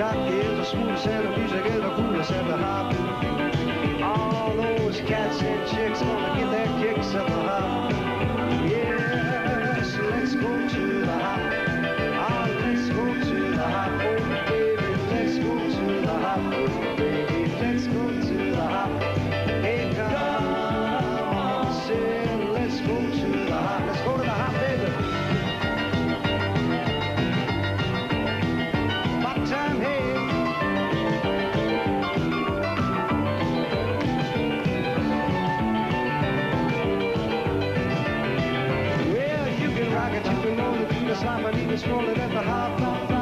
Ah, where that jockey is, the smoothest and Simon, he even smaller than the heart.